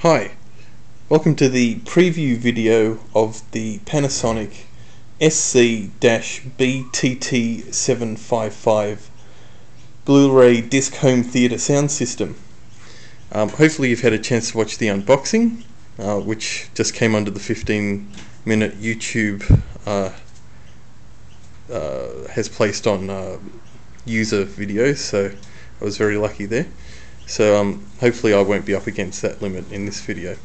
Hi, welcome to the preview video of the Panasonic SC-BTT755 Blu-ray disc home theater sound system. Um, hopefully you've had a chance to watch the unboxing, uh, which just came under the 15 minute YouTube uh, uh, has placed on uh, user videos, so I was very lucky there. So um, hopefully I won't be up against that limit in this video.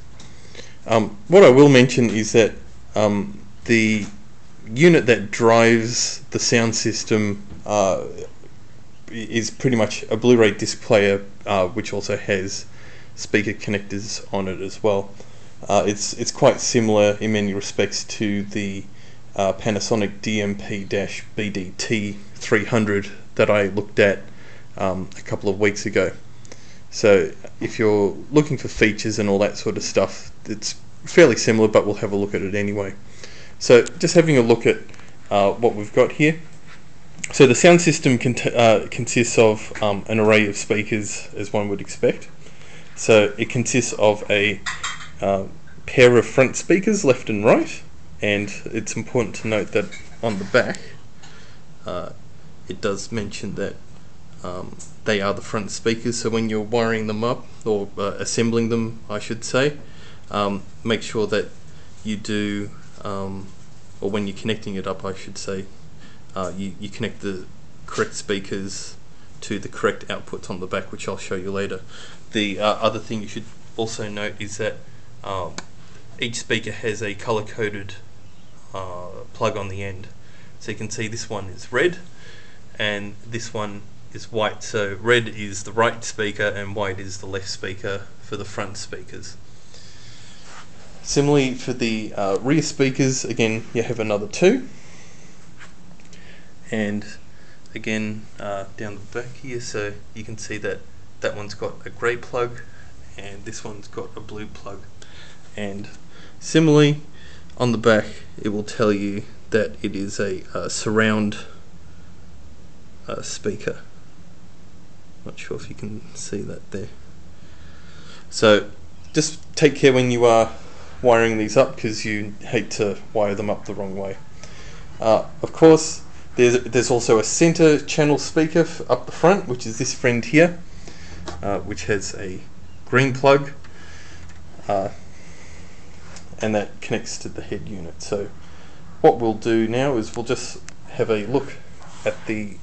Um, what I will mention is that um, the unit that drives the sound system uh, is pretty much a Blu-ray disc player, uh, which also has speaker connectors on it as well. Uh, it's it's quite similar in many respects to the uh, Panasonic DMP-BDT 300 that I looked at um, a couple of weeks ago. So if you're looking for features and all that sort of stuff, it's fairly similar, but we'll have a look at it anyway. So just having a look at uh, what we've got here. So the sound system uh, consists of um, an array of speakers, as one would expect. So it consists of a uh, pair of front speakers, left and right, and it's important to note that on the back uh, it does mention that um, they are the front speakers so when you're wiring them up or uh, assembling them I should say um, make sure that you do um, or when you're connecting it up I should say uh, you, you connect the correct speakers to the correct outputs on the back which I'll show you later the uh, other thing you should also note is that um, each speaker has a color coded uh, plug on the end. So you can see this one is red and this one is white. So red is the right speaker and white is the left speaker for the front speakers. Similarly for the uh, rear speakers, again you have another two. And again uh, down the back here so you can see that that one's got a grey plug and this one's got a blue plug. And similarly on the back it will tell you that it is a uh, surround uh, speaker not sure if you can see that there so just take care when you are wiring these up because you hate to wire them up the wrong way uh, of course there's, there's also a center channel speaker up the front which is this friend here uh, which has a green plug uh, and that connects to the head unit. So what we'll do now is we'll just have a look at the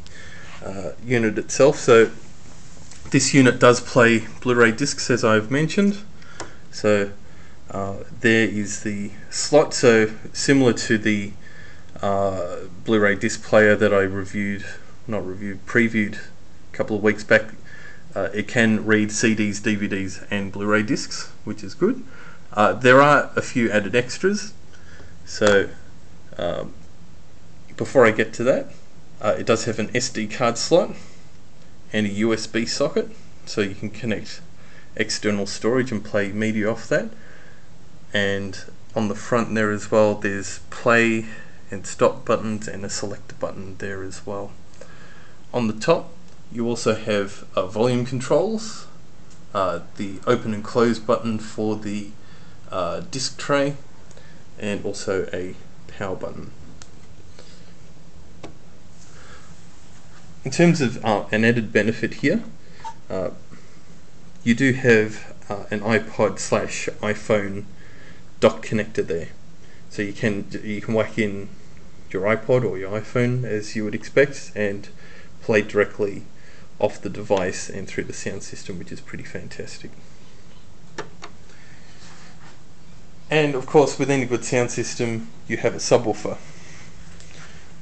uh, unit itself. So this unit does play Blu-ray discs as I've mentioned. So uh, there is the slot, so similar to the uh, Blu-ray disc player that I reviewed, not reviewed, previewed a couple of weeks back. Uh, it can read CDs, DVDs and Blu-ray discs, which is good. Uh, there are a few added extras. So um, before I get to that, uh, it does have an SD card slot and a USB socket, so you can connect external storage and play media off that. And on the front there as well, there's play and stop buttons and a select button there as well. On the top, you also have uh, volume controls, uh, the open and close button for the uh, disk tray and also a power button. In terms of uh, an added benefit here, uh, you do have uh, an iPod slash iPhone dock connector there. So you can you can whack in your iPod or your iPhone as you would expect and play directly off the device and through the sound system which is pretty fantastic. And of course, with any good sound system, you have a subwoofer.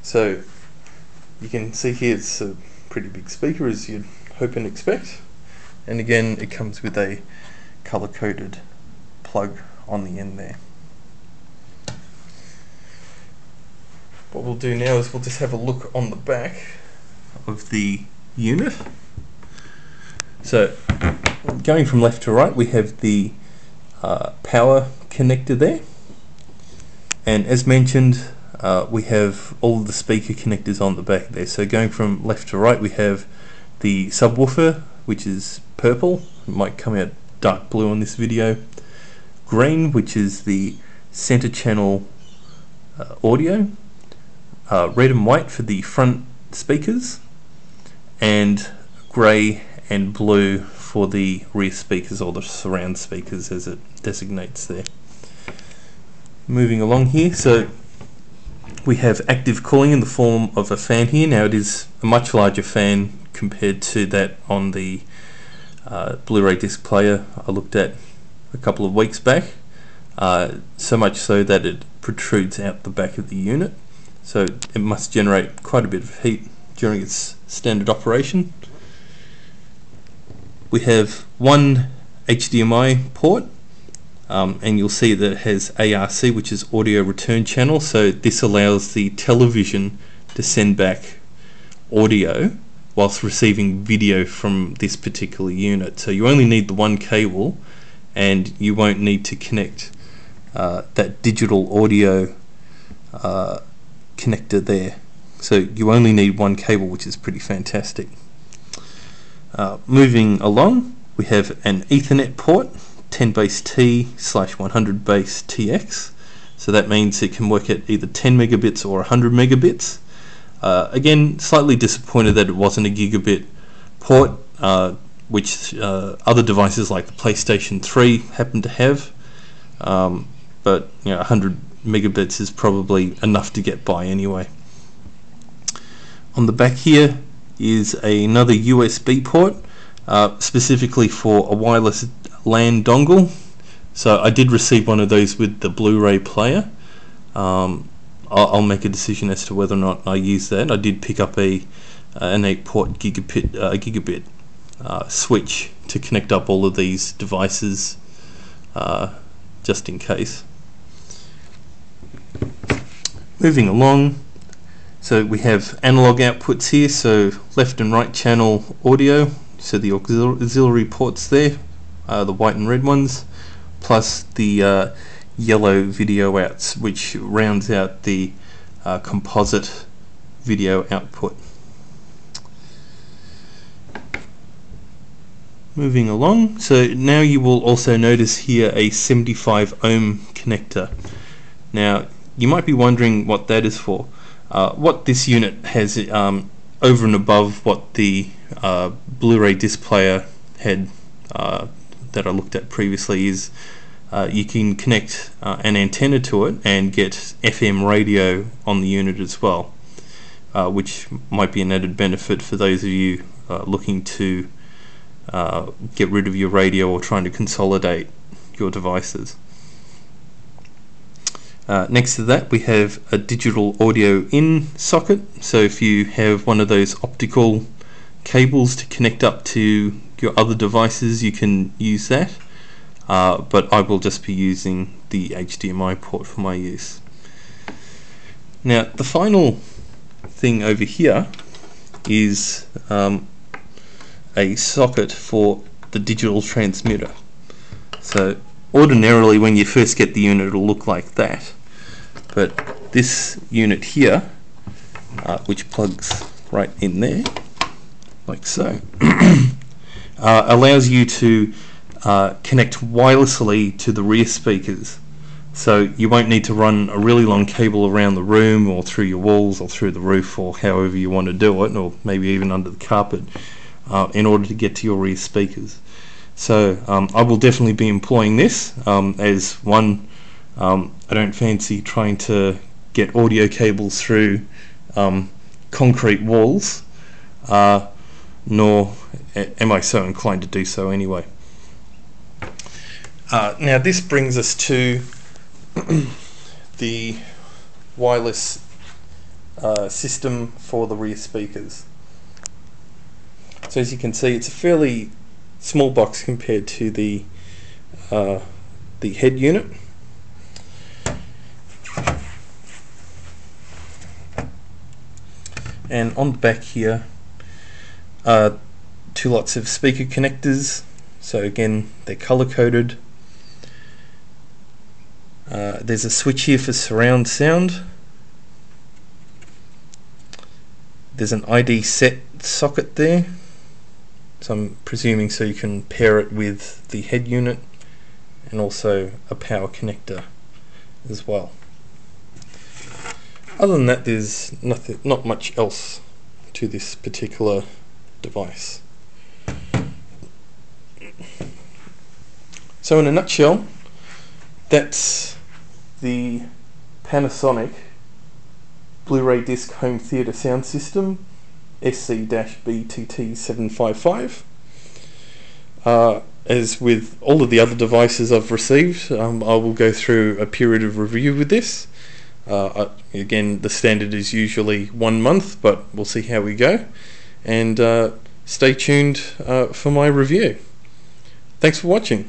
So you can see here it's a pretty big speaker as you'd hope and expect. And again, it comes with a color coded plug on the end there. What we'll do now is we'll just have a look on the back of the unit. So going from left to right, we have the uh, power connector there. And as mentioned, uh, we have all the speaker connectors on the back there. So going from left to right, we have the subwoofer, which is purple. It might come out dark blue on this video. green, which is the center channel uh, audio, uh, red and white for the front speakers, and grey and blue for the rear speakers or the surround speakers as it designates there. Moving along here, so we have active cooling in the form of a fan here. Now it is a much larger fan compared to that on the uh, Blu-ray disc player I looked at a couple of weeks back. Uh, so much so that it protrudes out the back of the unit. So it must generate quite a bit of heat during its standard operation. We have one HDMI port um, and you'll see that it has ARC which is audio return channel. So this allows the television to send back audio whilst receiving video from this particular unit. So you only need the one cable and you won't need to connect uh, that digital audio uh, connector there. So you only need one cable which is pretty fantastic. Uh, moving along we have an ethernet port 10 base T slash 100 base TX so that means it can work at either 10 megabits or 100 megabits. Uh, again slightly disappointed that it wasn't a gigabit port uh, which uh, other devices like the PlayStation 3 happen to have. Um, but you know 100 megabits is probably enough to get by anyway. On the back here is another USB port uh, specifically for a wireless LAN dongle. So I did receive one of those with the Blu-ray player. Um, I'll, I'll, make a decision as to whether or not I use that. I did pick up a uh, an 8 port gigabit, uh, gigabit uh, switch to connect up all of these devices uh, just in case. Moving along, so we have analog outputs here, so left and right channel audio, so the auxiliary ports there uh, the white and red ones, plus the uh, yellow video outs, which rounds out the uh, composite video output. Moving along, so now you will also notice here a 75 ohm connector. Now you might be wondering what that is for. Uh, what this unit has um, over and above what the uh, Blu-ray disc player had uh, that I looked at previously is uh, you can connect uh, an antenna to it and get FM radio on the unit as well, uh, which might be an added benefit for those of you uh, looking to uh, get rid of your radio or trying to consolidate your devices. Uh, next to that we have a digital audio in socket so if you have one of those optical cables to connect up to your other devices you can use that uh, but I will just be using the HDMI port for my use. Now the final thing over here is um, a socket for the digital transmitter. So ordinarily when you first get the unit it'll look like that but this unit here uh, which plugs right in there like so allows you to uh, connect wirelessly to the rear speakers. So you won't need to run a really long cable around the room or through your walls or through the roof or however you want to do it or maybe even under the carpet uh, in order to get to your rear speakers. So um, I will definitely be employing this um, as one um, I don't fancy trying to get audio cables through um, concrete walls uh, nor am I so inclined to do so anyway. Uh, now this brings us to the wireless uh, system for the rear speakers. So as you can see it's a fairly small box compared to the uh, the head unit. And on the back here uh, two lots of speaker connectors. So again they're color coded uh, there's a switch here for surround sound. There's an ID set socket there. So I'm presuming so you can pair it with the head unit and also a power connector as well. Other than that, there's nothing, not much else to this particular device. So in a nutshell, that's the Panasonic Blu-ray disc home theater sound system SC-BTT755. Uh, as with all of the other devices I've received, um, I will go through a period of review with this. Uh, again, the standard is usually one month, but we'll see how we go. And uh, stay tuned uh, for my review. Thanks for watching.